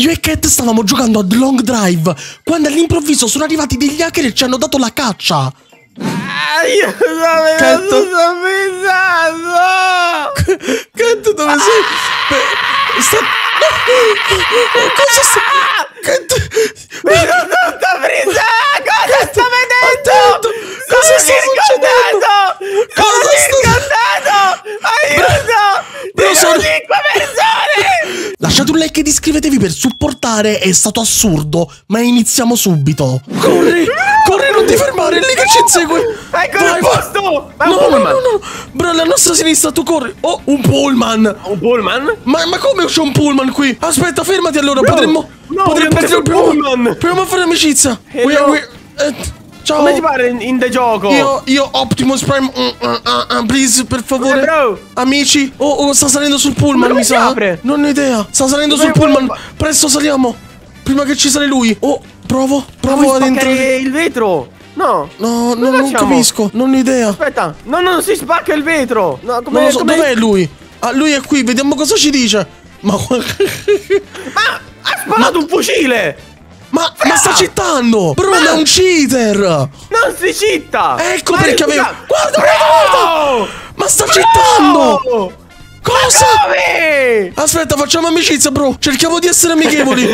io e Cat stavamo giocando a The Long Drive quando all'improvviso sono arrivati degli hacker e ci hanno dato la caccia. Ah, io dove Cat. sto pensando? Cat, dove sei? Beh, sta... Cosa sta... Cat... Mi sono! Cosa sto vedendo? Attento! Cosa sta! Sono Cosa sta- circondato! Aiuto! Bro, Ci sono- sono cinque persone! Lasciate un like ed iscrivetevi per supportare, è stato assurdo, ma iniziamo subito. Corri! Corri, non ti fermare, è lì che ci insegue! Vai, il vai. posto! Ma No, no, no, no, bro, alla nostra sinistra tu corri. Oh, un pullman! Un pullman? Ma, ma come c'è un pullman qui? Aspetta, fermati allora, Bro, potremmo... no, potremmo, proviamo- pullman. Proviamo a fare amicizia. Eh, We- we- eh, ciao. Come ti pare in, in the gioco? Io, io Optimus Prime, mm, mm, mm, mm, please, per favore. Eh, bro. Amici. Oh, oh, sta salendo sul pullman, Ma mi si sa. apre? Non ho idea. Sta salendo Dove sul pullman. Presto saliamo. Prima che ci sale lui. Oh, provo. Ma Provo ad entrare. il vetro? No. No, no, non capisco. Non ho idea. Aspetta. No, no, non si spacca il vetro. No, come, Non lo so. come- Dov'è lui? Ah, lui è qui. Vediamo cosa ci dice. Ma. Ma ha sparato un fucile! Ma, ma sta cittando! Bro, ma è un cheater! Non si citta! Ecco Ma perché aveva. Guarda, guarda, guarda! Ma sta cittando! No! Cosa? Aspetta, facciamo amicizia, bro. Cerchiamo di essere amichevoli.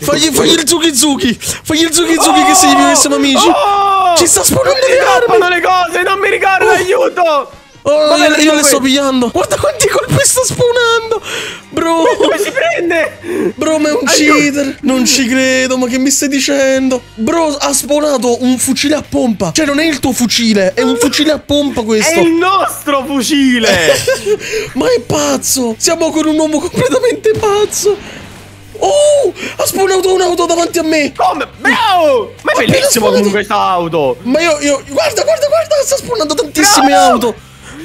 fagli, fagli il zuki zuki. Fagli il zuki zuki che se gli essere amici. Oh! Ci sta spawnando le armi. le cose, non mi ricordo, Oh. aiuto! Oh, Vabbè, io, io le sto pigliando. Guarda quanti colpi sta spawnando. Bro. Come si prende? Bro, ma è un Aiuto. cheater. Non ci credo, ma che mi stai dicendo? Bro, ha spawnato un fucile a pompa. Cioè, non è il tuo fucile, è un fucile a pompa È questo. il nostro fucile! Ma è pazzo! Siamo con un uomo completamente pazzo! Oh! Ha spawnato un'auto davanti a me! Come? Bravo! Ma è bellissimo comunque questa auto! Ma io, io. Guarda, guarda, guarda! Sta spawnando tantissime Bravo! auto!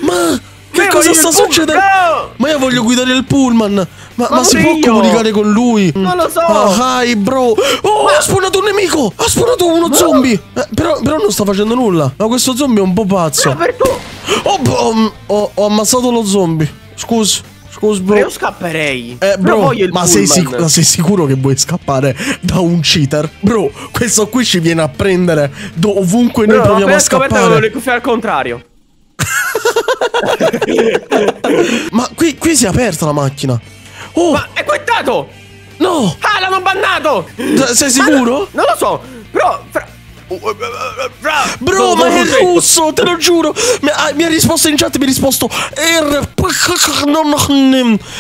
Ma. Che Ma cosa sta succedendo? bravo! Ma io voglio guidare il pullman! Ma, ma, Ma si può comunicare con lui? Non lo so! Ah, hi, bro! Oh, ha spawnato un nemico! Ha spawnato uno zombie! Eh, però, però non sta facendo nulla! Ma questo zombie è un po' pazzo! Ma per tu! Oh, ho, ho- ho ammazzato lo zombie! Scusi, scusi, bro! Io scapperei! Eh, bro, ma sei, ma sei sicuro che vuoi scappare da un cheater? Bro, questo qui ci viene a prendere do- ovunque noi Bro, ho proviamo a scoperto che avevo le scappare. cuffie al contrario. Ma qui, qui si è aperta la macchina. Oh, Ma è quittato! no! Ah, l'hanno bannato! D- sei sicuro? no- non lo so, però... fra- fra- Bro, no, ma è so. russo, te lo giuro. Mi ha, mi ha risposto in chat, mi ha risposto R. Non,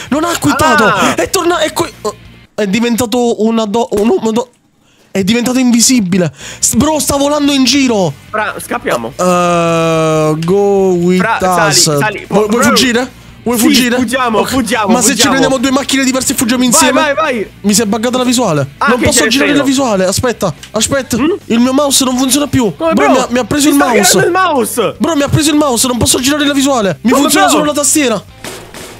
non ha quittato. Ah. È tornato. È, qui- è diventato una do. Un uomo do- è diventato invisibile. Bro, sta volando in giro. Fra, scappiamo. Uh, go with Fra, sali, us. sali. Vuoi, vuoi Bro. fuggire? Vuoi Sì, fuggire? fuggiamo, fuggiamo, Ma se ci fuggiamo. prendiamo due macchine diverse e fuggiamo insieme? vai, vai. Mi si è buggata la visuale. Ah, non posso girare la visuale. Aspetta, aspetta. Il mio mouse non funziona più. Come, bro, mi ha, mi ha preso il mouse. il mouse! Bro, mi ha preso il mouse, non posso girare la visuale. Mi Come, funziona bro? solo la tastiera.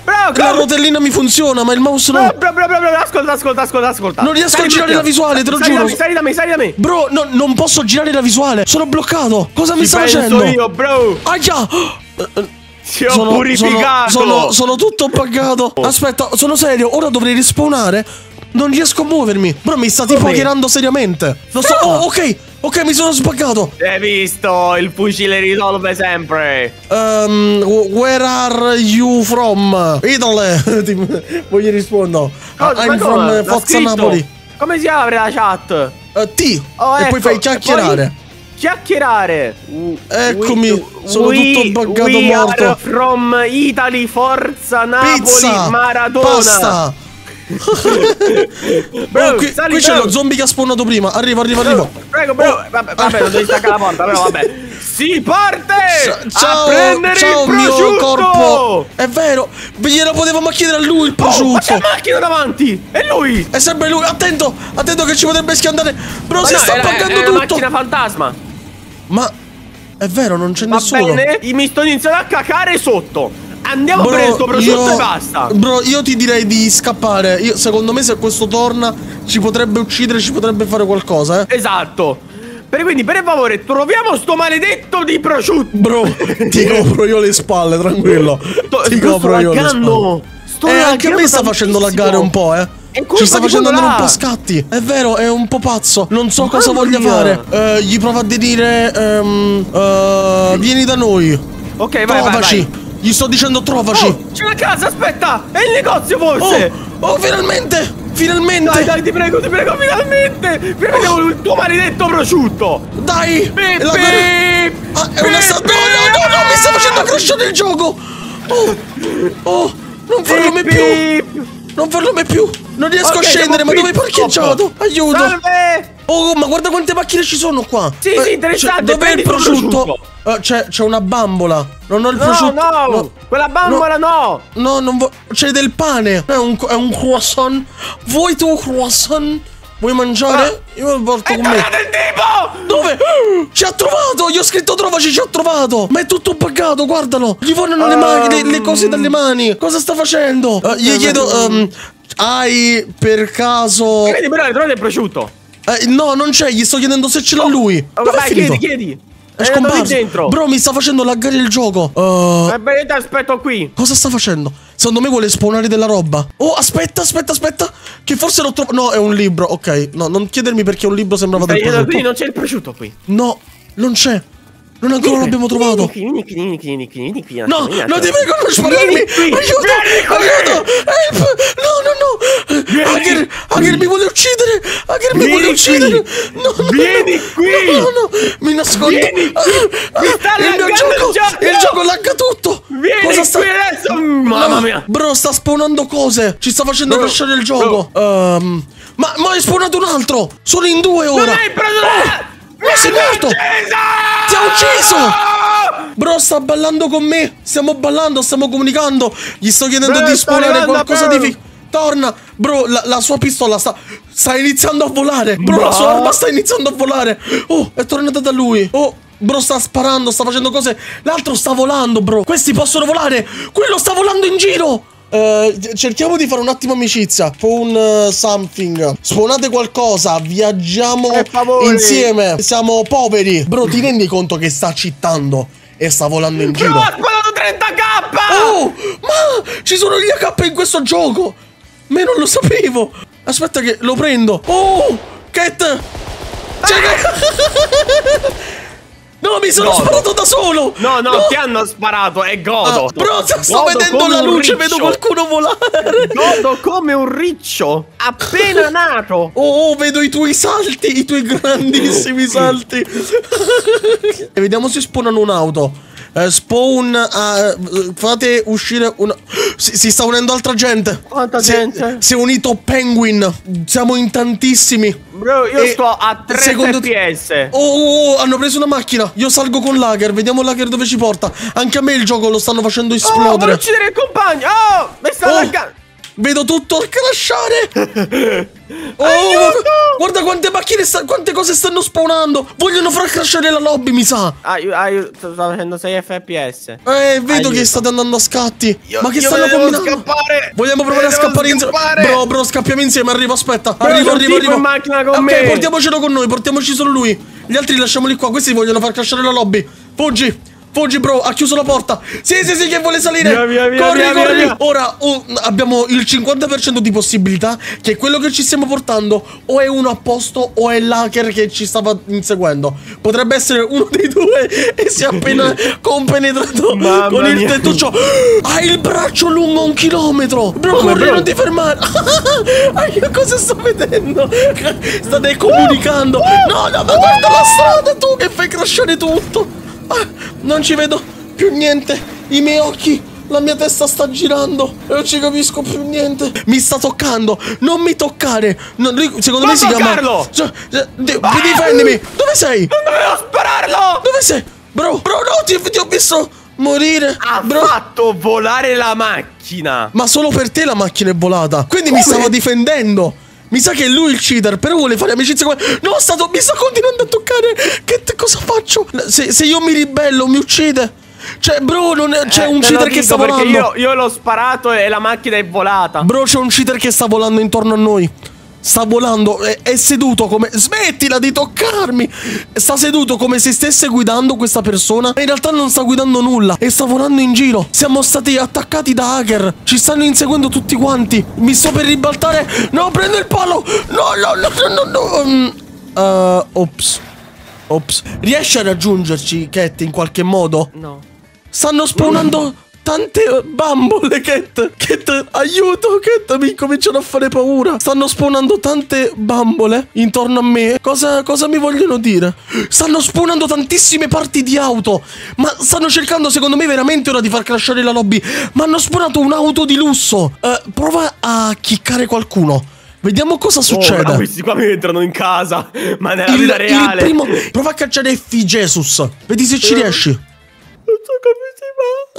Bravo, La rotellina mi funziona, ma il mouse no. Bravo, bravo, bravo, bravo, ascolta, ascolta, ascolta, ascolta. Non riesco a girare la visuale, te lo Sali giuro. Da me, sali da me, sali da me. Bro, no, non posso girare la visuale. Sono bloccato. Cosa mi Ci sta facendo? io, bro. Aia! Ti ho purificato. Sono, sono, sono tutto buggato. Aspetta, sono serio. Ora dovrei rispawnare. Non riesco a muovermi. Bro, mi sta tipo hackerando seriamente. Lo so. No. Oh, ok. Ok, mi sono sbaggato. Hai visto? Il fucile risolve sempre. Um, where are you from? Italy. Voglio rispondere. Cosa- I'm ma from come? uh, L'ha Forza? Napoli. Come si apre la chat? Uh, T. Oh, e ecco, poi fai e chiacchierare. poi Chiacchierare. Eccomi, We- sono we- tutto buggato we morto. Are from Italy, Forza Napoli, Pizza. Maradona. Pasta. Bro, Oh, qui sali, qui c'è lo zombie che ha spawnato prima. Arrivo, arrivo, Bro, arrivo. prego, bro. Oh. Vabbè, vabbè, non devi staccare la porta, però vabbè. Si parte! Ciao, a prendere ciao il mio prosciutto! corpo. È vero, glielo potevamo chiedere a lui il Oh, ma c'è prosciutto. la macchina davanti! È lui! È sempre lui. Attento, attento che ci potrebbe schiantare. Bro, si Ma no, sta è, la- pagando è tutto. macchina fantasma. Ma è vero, non c'è Va nessuno. bene? Mi sto iniziando a cacare sotto. Andiamo Bro, a prendere sto prosciutto io- e basta. Bro, io ti direi di scappare. Io, secondo me, se questo torna, ci potrebbe uccidere, ci potrebbe fare qualcosa, eh. Esatto. Per quindi, per favore, troviamo sto maledetto di prosciutto. Bro, ti copro io le spalle, tranquillo. Sto- Ti copro io le spalle. Sto eh, anche a me sta facendo laggare un po', eh. Ci sta facendo andare un là. po' scatti. È vero, è un po' pazzo. Non so cosa Mamma voglia mia. fare. Eh, gli prova a dire. ehm, eh, vieni da noi. Ok, vai, vai, Trovaci. vai. Gli sto dicendo trovaci. Oh, c'è la casa, aspetta! È il negozio forse! Oh, oh, finalmente! Finalmente! Dai, dai, ti prego, ti prego, finalmente! Finalmente il tuo maledetto prosciutto! Dai! Pip, La- pip, Ah, è una pip, sta- No, no, no, mi sta facendo crashare il gioco! Oh! Oh! Non farlo mai più! Non farlo mai più! Non riesco Ok, a scendere, ma dove qui, parcheggiato? Aiuto! Salve! Oh, ma guarda quante macchine ci sono qua! Sì, sì, interessante, Dov'è prendi il il prosciutto? prosciutto. Eh, c'è, c'è una bambola. Non ho il No, prosciutto. no, Quella bambola no! No, non vuoi. C'è del pane. È un, è un croissant. Vuoi tu un croissant? Vuoi mangiare? Io lo porto È con me. il tipo! Dove? Ci ha trovato! Gli ho scritto trovaci, ci ha trovato! Ma è tutto buggato, guardalo! Gli vogliono le, mani, le, le cose dalle mani! Cosa sta facendo? Eh, gli chiedo. ehm, hai per caso. Vedi, però hai trovato il prosciutto! Eh, no, non c'è, gli sto chiedendo se ce l'ha lui. Oh, Dove vai, chiedi, chiedi! È scomparso. dentro! Bro, mi sta facendo laggare il gioco. Eh, Eh, beh, ti aspetto qui! Cosa sta facendo? Secondo me vuole spawnare della roba. Oh, aspetta, aspetta, aspetta. Che forse l'ho trovato. No, è un libro. Ok, no, non chiedermi perché un libro sembrava del prosciutto. quindi non c'è il prosciutto qui! No, non c'è. Non ancora l'abbiamo trovato. Vieni qui, vieni qui, vieni qui, vieni qui, vieni qui, No, vieni no, ti prego, non spararmi! Aiuto! vieni. Aiuto! Help! No, no, no! Vieni Hager. Hager mi vuole uccidere! Hager mi vuole uccidere! No, no, Vieni no. qui. No, no, mi nascondo! Vieni Ah, ah, Mi sta il mio laggando il gioco! gioco. Il gioco lagga tutto! Vieni Cosa sta... qui adesso! Mamma No, mia! Bro, sta spawnando cose! Ci sta facendo Bro, crashare il gioco! Ehm, ma, ma è spawnato un altro! Sono in due Non ora! hai preso Oh, ma sei morto! Ti ha ucciso! Bro, sta ballando con me. Stiamo ballando, stiamo comunicando. Gli sto chiedendo Bro, di spawnare arrivando, qualcosa bro. di fi- Torna. Bro, la, la sua pistola sta. Sta iniziando a volare. Bro, la Ma- sua arma sta iniziando a volare. Oh, è tornata da lui. Oh. Bro sta sparando, sta facendo cose L'altro sta volando bro Questi possono volare Quello sta volando in giro Eh, cerchiamo di fare un attimo amicizia Spawn eh, something. Spawnate qualcosa Viaggiamo insieme. Siamo poveri. Bro ti rendi conto che sta cittando E sta volando in Bro, giro ha sparato 30k! Oh ma ci sono gli AK in questo gioco! Ma io non lo sapevo! Aspetta che lo prendo. Oh Cat! Cioè, No mi sono Godo. sparato da solo No, no, ti hanno sparato, è Ah, godo. bro, sto Godo vedendo la luce, vedo qualcuno volare. Godo come un riccio, appena nato. Oh, oh, vedo i tuoi salti, i tuoi grandissimi salti. e vediamo se spawnano un'auto. Eh, spawn, eh, fate uscire una... Si, si sta unendo altra gente. Quanta Si- gente? Si è unito Penguin. Siamo in tantissimi. Bro, io E sto a 3 secondo- fps. Oh, oh, oh, hanno preso una macchina. Io salgo con Lager. Vediamo Lager dove ci porta. Anche a me il gioco lo stanno facendo Oh, esplodere. vuole uccidere il compagno. Oh, mi sta Oh. Vedo tutto crashare. Oh, Aiuto! guarda quante macchine, quante cose stanno spawnando. Vogliono far crashare la lobby, mi sa. Io sto facendo 6 fps. Eh, vedo Aiuto. che state andando a scatti. Io- Ma che stanno combinando? scappare. Vogliamo provare a Devo scappare insieme. scappare. Bro, bro, scappiamo insieme. Arrivo, aspetta. Bro, arrivo, arrivo, arrivo. in macchina con ok, me. portiamocelo con noi, portiamoci solo lui. Gli altri lasciamoli qua. Questi vogliono far crashare la lobby. Fuggi. Fuggi, bro, ha chiuso la porta. Sì, sì, sì, che vuole salire. Via, via, via, corri, via, via, corri. via. Ora oh, abbiamo il 50% di possibilità che quello che ci stiamo portando o è uno a posto o è l'hacker che ci stava inseguendo. Potrebbe essere uno dei due e si è appena compenetrato Mamma con il tettuccio. Ha il braccio lungo un chilometro. Bro, Come, corri, bro? non ti fermare. ah, io cosa sto vedendo? State comunicando. No, no, ma guarda la strada tu che fai crashare tutto. Ah, non ci vedo più niente. I miei occhi. La mia testa sta girando e non ci capisco più niente. Mi sta toccando. Non mi toccare. No, lui, secondo Non me si chiama. Cioè, eh, di- difendimi. Dove sei? Non dovevo spararlo. Dove sei? Bro, bro, no, ti, ti ho visto morire. Ha bro. fatto volare la macchina. Ma solo per te la macchina è volata. Quindi mi Come? stava difendendo. Mi sa che è lui il cheater, però vuole fare amicizia con me. No, stato, mi sta continuando a toccare. Che cosa faccio? Se, se io mi ribello, mi uccide. Cioè, bro, c'è Eh, un cheater che sta volando. Io, io l'ho sparato e la macchina è volata. Bro, c'è un cheater che sta volando intorno a noi. Sta volando, è, è seduto come... Smettila di toccarmi! Sta seduto come se stesse guidando questa persona, ma in realtà non sta guidando nulla e sta volando in giro. Siamo stati attaccati da hacker, ci stanno inseguendo tutti quanti. Mi sto per ribaltare. No, prendo il palo! No, no, no, no, no. no. Uh, ops. Ops. Riesci a raggiungerci, Cat, in qualche modo? No. Stanno spawnando tante bambole, Cat. Cat, aiuto, Cat, mi cominciano a fare paura. Stanno spawnando tante bambole intorno a me. Cosa, cosa mi vogliono dire? Stanno spawnando tantissime parti di auto. Ma stanno cercando, secondo me, veramente ora di far crashare la lobby. Ma hanno spawnato un'auto di lusso. Eh, prova a chiccare qualcuno. Vediamo cosa succede. Oh, ma questi qua mi entrano in casa. Ma nella il, vita reale. primo. Prova a cacciare F Jesus. Vedi se ci riesci.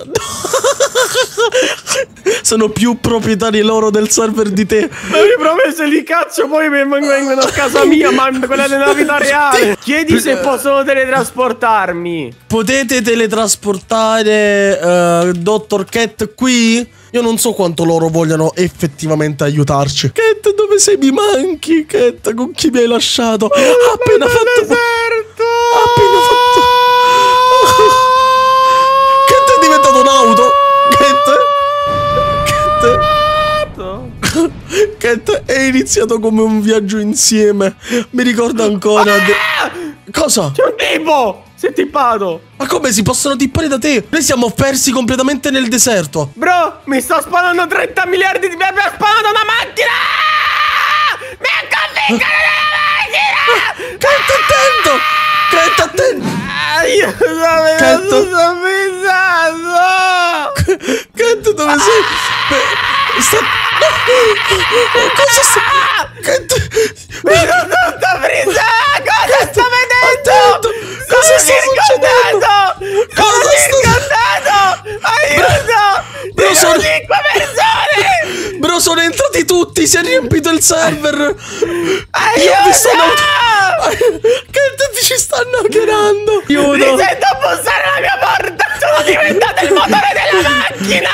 Sono più proprietari loro del server di te. Ma mi promesso li caccio, poi mi vengono a casa mia, ma quella della vita reale. Chiedi se possono teletrasportarmi. Potete teletrasportare uh, Dottor Cat qui? Io non so quanto loro vogliano effettivamente aiutarci. Cat, dove sei? Mi manchi, Cat. Con chi mi hai lasciato? Oh, appena fatto. Deserto! Ha appena fatto. Cat è diventato un'auto. Cat. Cat. Cat è iniziato come un viaggio insieme. Mi ricordo ancora. Ah! Cosa? C'è un tipo! Si è tippato! Ma come si possono tippare da te? Noi siamo persi completamente nel deserto. Bro, mi sto sparando 30 miliardi di... Mi ha sparato una macchina! Mi ha convinto nella macchina! Cat, attento! Aiutami, Cat. non sto pensando! Cat, dove sei? Beh, sta... Cosa sta... Mi sono tutta presa! Cosa sto vedendo? Attento! Cosa sta circondato! succedendo? Cosa sta- circondato! Aiuto! Bro, sono- sono 5 persone! Bro, sono entrati tutti! Si è riempito il server! Io Aiuto! ho visto un'auto... Ci stanno hackerando! Mi Aiuto! sento bussare alla mia porta! Sono diventato il motore della macchina!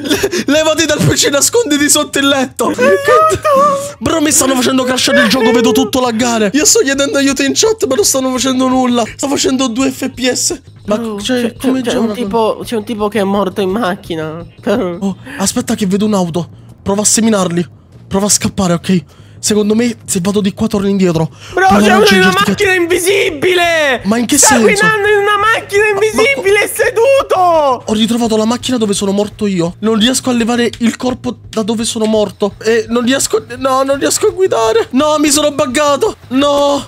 Le- levati dal PC, nasconditi sotto il letto. Cat- Bro, mi stanno facendo crashare il gioco, vedo tutto laggare. Io sto chiedendo aiuto in chat, ma non stanno facendo nulla. Sto facendo 2 FPS. Ma Bro, cioè, c'è, come c'è un tipo, c'è un tipo che è morto in macchina. Oh, aspetta che vedo un'auto. Prova a seminarli. Prova a scappare, ok? Secondo me, se vado di qua torno indietro. Bro, c'è uno in una macchina invisibile! Ma in che Sta senso? guidando in una macchina invisibile seduto! Ho ritrovato la macchina dove sono morto io. Non riesco a levare il corpo da dove sono morto. E non riesco. No, non riesco a guidare. No, mi sono buggato. No.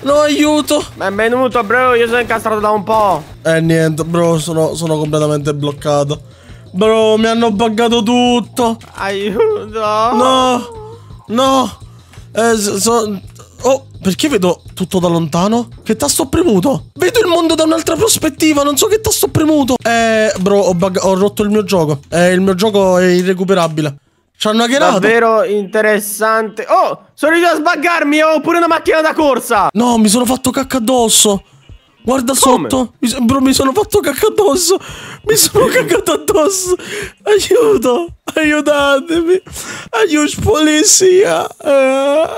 No, aiuto. Benvenuto, bro, io sono incastrato da un po'. Eh, niente, bro, sono, sono completamente bloccato. Bro, mi hanno buggato tutto. Aiuto! No. No. Eh, so- Oh, perché vedo tutto da lontano? Che tasto ho premuto? Vedo il mondo da un'altra prospettiva, non so che tasto ho premuto. Eh, bro, ho, ho rotto il mio gioco. Eh, il mio gioco è irrecuperabile. Ci hanno hackerato. Davvero interessante. Oh, sono riuscito a sbaggarmi, ho pure una macchina da corsa. No, mi sono fatto cacca addosso. Guarda Come? sotto. Mi, bro, mi sono fatto cacca addosso. Mi sono cagato addosso. Aiuto. Aiutatemi. Aiuto, polizia. Eh.